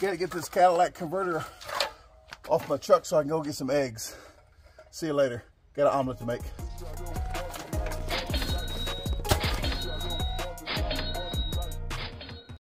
Gotta get this Cadillac converter off my truck so I can go get some eggs. See you later. Got an omelet to make.